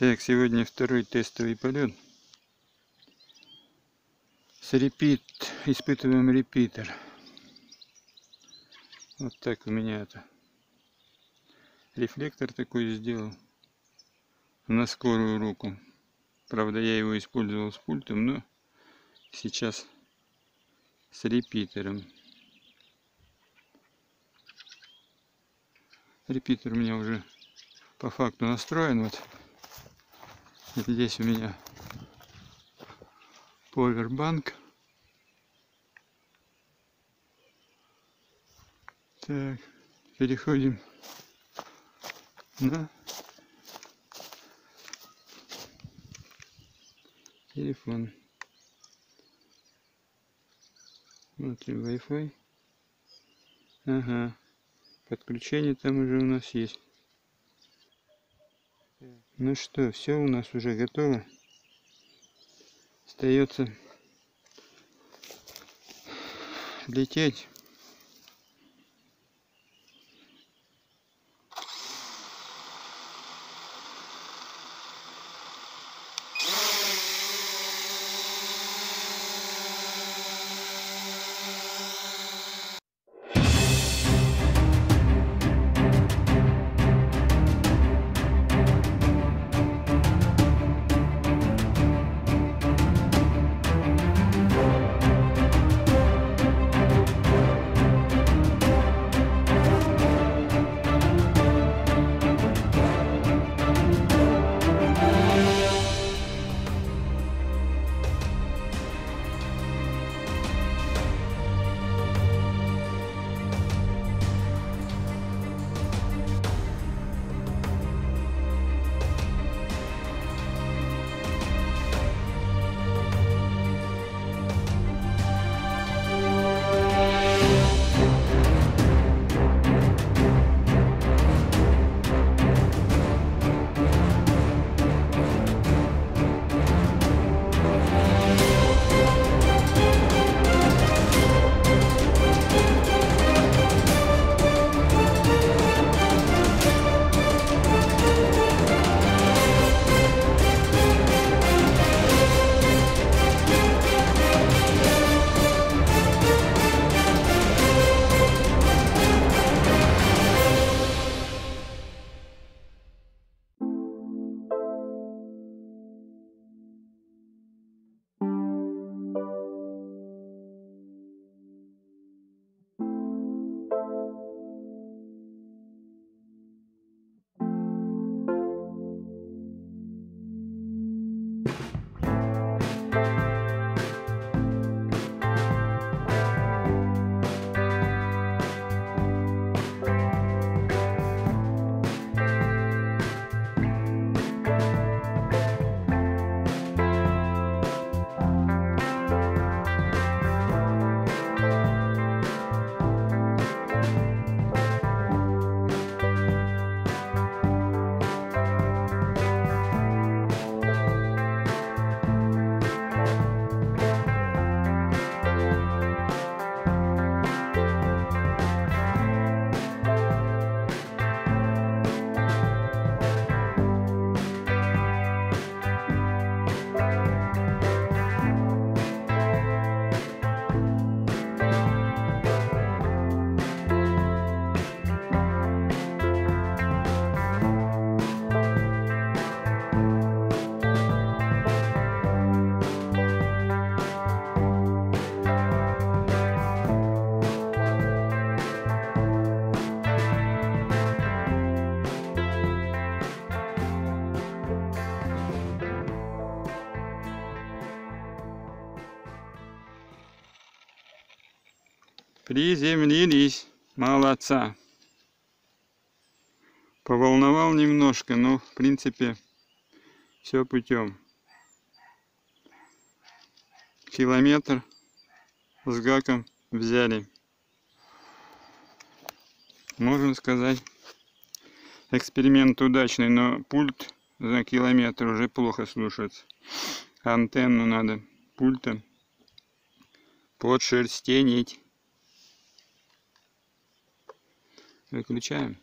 Так, сегодня второй тестовый полет. С репит, испытываем репитер. Вот так у меня это. Рефлектор такой сделал. На скорую руку. Правда, я его использовал с пультом, но сейчас с репитером. Репитер у меня уже по факту настроен. Вот Здесь у меня повербанк. Так, переходим на телефон. Смотрим Wi-Fi. Ага. Подключение там уже у нас есть. Ну что, все у нас уже готово. Остается лететь. Приземлились. Молодца. Поволновал немножко, но в принципе все путем. Километр с гаком взяли. Можно сказать, эксперимент удачный, но пульт за километр уже плохо слушается. Антенну надо пультом подшерстенить. Выключаем.